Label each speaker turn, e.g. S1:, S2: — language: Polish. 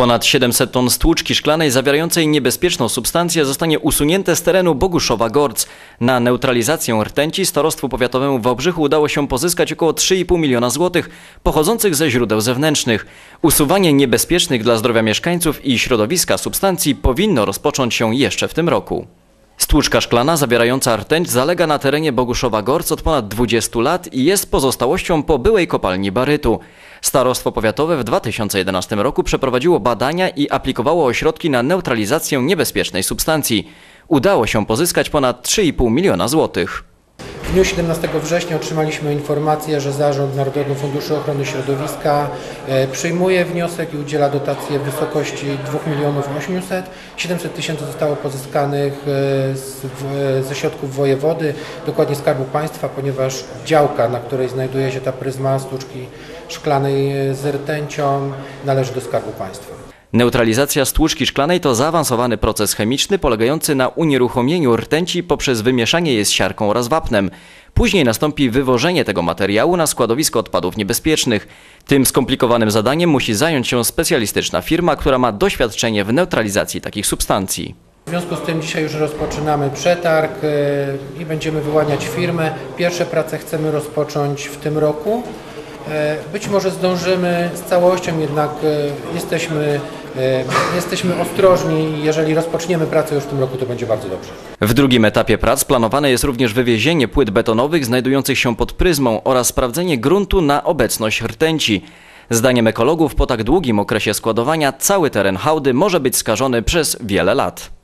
S1: Ponad 700 ton stłuczki szklanej zawierającej niebezpieczną substancję zostanie usunięte z terenu Boguszowa-Gorc. Na neutralizację rtęci starostwu powiatowemu w Wałbrzychu udało się pozyskać około 3,5 miliona złotych pochodzących ze źródeł zewnętrznych. Usuwanie niebezpiecznych dla zdrowia mieszkańców i środowiska substancji powinno rozpocząć się jeszcze w tym roku. Stłuczka szklana zawierająca rtęć zalega na terenie Boguszowa-Gorc od ponad 20 lat i jest pozostałością po byłej kopalni barytu. Starostwo powiatowe w 2011 roku przeprowadziło badania i aplikowało ośrodki na neutralizację niebezpiecznej substancji. Udało się pozyskać ponad 3,5 miliona złotych.
S2: W dniu 17 września otrzymaliśmy informację, że Zarząd Narodowego Funduszu Ochrony Środowiska e, przyjmuje wniosek i udziela dotacji w wysokości 2 milionów 800. 700 tysięcy zostało pozyskanych e, z, w, ze środków wojewody, dokładnie Skarbu Państwa, ponieważ działka, na której znajduje się ta pryzma sztuczki szklanej e, z rtęcią należy do Skarbu Państwa.
S1: Neutralizacja stłuczki szklanej to zaawansowany proces chemiczny polegający na unieruchomieniu rtęci poprzez wymieszanie jej z siarką oraz wapnem. Później nastąpi wywożenie tego materiału na składowisko odpadów niebezpiecznych. Tym skomplikowanym zadaniem musi zająć się specjalistyczna firma, która ma doświadczenie w neutralizacji takich substancji.
S2: W związku z tym dzisiaj już rozpoczynamy przetarg e, i będziemy wyłaniać firmę. Pierwsze prace chcemy rozpocząć w tym roku. E, Być może zdążymy z całością, jednak e, jesteśmy, jesteśmy ostrożni. Jeżeli rozpoczniemy pracę już w tym roku, to będzie bardzo dobrze.
S1: W drugim etapie prac planowane jest również wywiezienie płyt betonowych znajdujących się pod pryzmą oraz sprawdzenie gruntu na obecność rtęci. Zdaniem ekologów po tak długim okresie składowania cały teren hałdy może być skażony przez wiele lat.